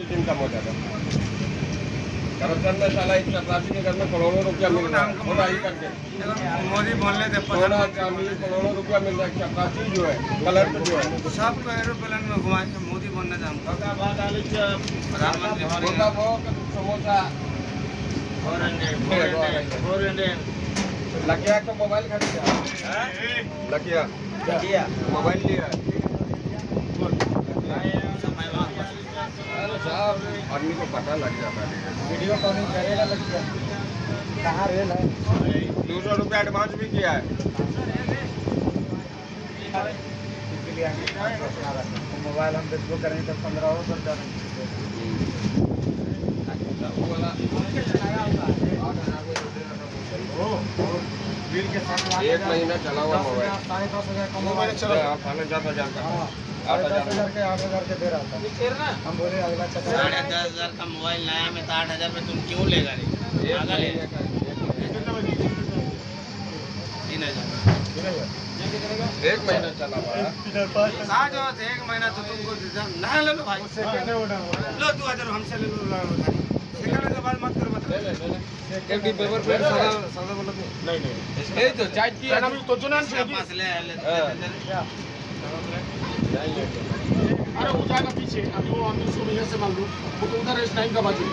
चीज़ income हो जाता corruption में साला इस चपरासी में करोड़ों रुपया मिल रहा है। थोड़ा ही करके। मोदी बोलने दे सोना चांदी करोड़ों रुपया मिल रहा है चपरासी जो है कलर पे जो है। सबको एरोप्लेन में घुमाएँगे मोदी बोलने दे हमको प्रधानमंत्री होगा वो समोसा। लकिया का मोबाइल खरीदा लकिया। क्या मोबाइल लिया अरे साहब आदमी को पता लग जाता है। वीडियो कॉलिंग करेगा लड़किया कहाँ रेल है? दो सौ रुपया एडवांस भी किया है। मोबाइल हम बेचबो करेंगे तो पंद्रह हो सौ वो वाला बिल के साथ एक महीना चला हुआ मोबाइल। साढ़े दस हज़ार का मोबाइल। साढ़े दस हज़ार का। आठ साढ़े दस हज़ार हज़ार के आठ हज़ार के दे रहा था। हम बोले अगला चक्कर साढ़े दस हज़ार का मोबाइल लाया मैं तो आठ हज़ार में तुम क्यों लेगा रे? है। तीन हज़ार। एक महीना चला हुआ है। जो एक महीना तो तुमको ना ले लो भाई। लो दो हज़ार हमसे ले लो सेकंड के बाद मत करो मतलब एक डी पेपर प्लेट सादा सादा बोला नहीं नहीं এই তো চারটি আমি তো জন্য पास ले ले हाँ। अरे वो जाएगा पीछे अभी वो हम इसको यहाँ से मान लो वो तो उधर इस टाइम का बाजू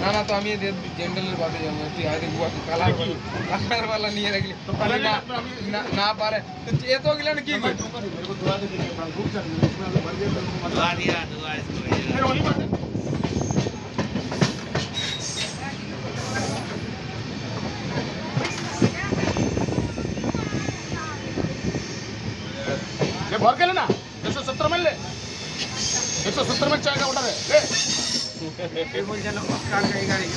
না না তো আমি জেন্ডালের বাদে যাবো তুই আগে কালার কালার वाला নিয়ে রাখলি তো पहले না नहीं না না পারে তো এ তো গেলেন কি কই मेरे को दुआ दे दीजिए रुक जाइए इसमें अगर भर दिया तो इसको मत दुआ दिया दुआ इसको भेजा। फिर वही बात है ये भर के लेना एक सौ सत्तर में ले एक सौ सत्तर में चाय का ऑर्डर है ले फिर बोल चलो काट गई गाड़ी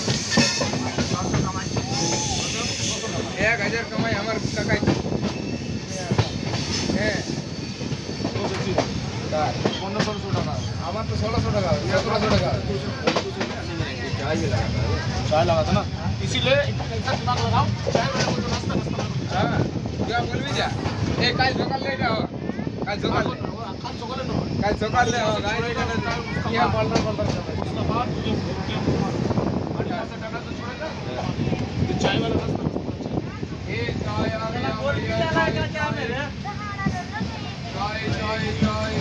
এক হাজার কামাই আমার কাকাই হ্যাঁ তার पन्ना सोलह टाका আমার তো ষোলোশো টাকা সতেরোশো টাকা चाय लगा था ना इसीलिए ऐसा दिमाग জয়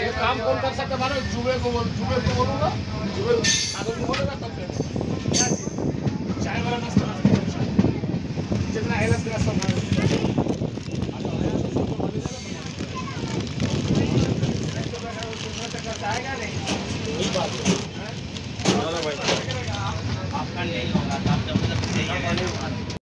एक काम कौन कर सकता है जुबे को बोल जुबे को बोलूँगा जुबे को बोलेगा तब ভাই